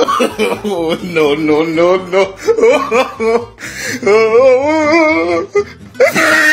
oh, no, no, no, no.